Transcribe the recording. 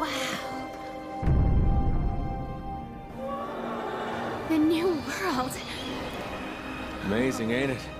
Wow. The new world. Amazing, ain't it?